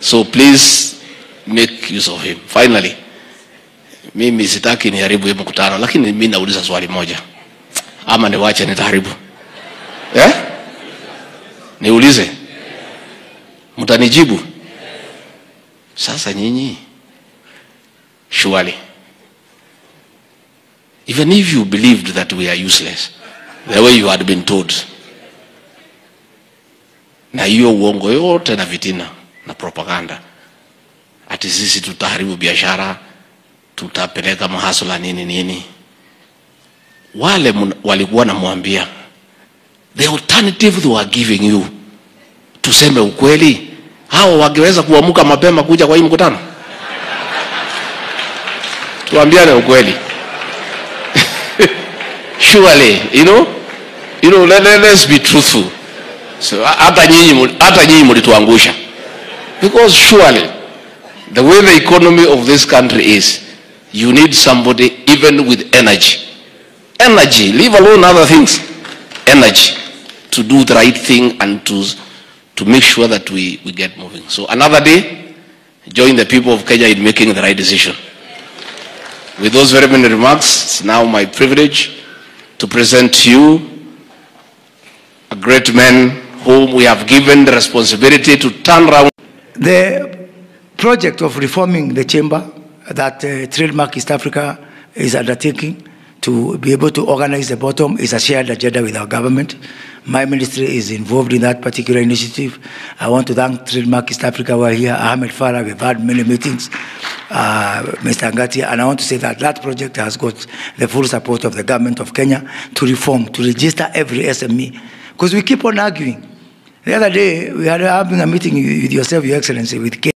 So please make use of him. Finally, mimi sitaki niharibu hii mkutano, lakini mimi nauliza swali moja, ama niwache nitaharibu eh? Niulize, mtanijibu? Sasa nyinyi, surely even if you believed that we are useless the way you had been told, na hiyo uongo yote na vitina na propaganda, ati sisi tutaharibu biashara, tutapeleka mahasula nini nini, wale walikuwa namwambia the alternative they were giving you, tuseme ukweli, hao wangeweza kuamka mapema kuja kwa hii mkutano? Tuambiane ukweli. Surely, you know, you know, let, let, let's be truthful. So hata nyinyi hata nyinyi mlituangusha because surely the way the economy of this country is you need somebody even with energy. Energy leave alone other things. Energy to do the right thing and to to make sure that we, we get moving. So another day join the people of Kenya in making the right decision. With those very many remarks it's now my privilege to present to you a great man whom we have given the responsibility to turn around The project of reforming the chamber that uh, Trademark East Africa is undertaking to be able to organize the bottom is a shared agenda with our government. My ministry is involved in that particular initiative. I want to thank Trademark East Africa who are here, Ahmed Farah, we've had many meetings, uh, Mr. Angati, and I want to say that that project has got the full support of the government of Kenya to reform, to register every SME. Because we keep on arguing. The other day, we had having a meeting with yourself, Your Excellency, with K.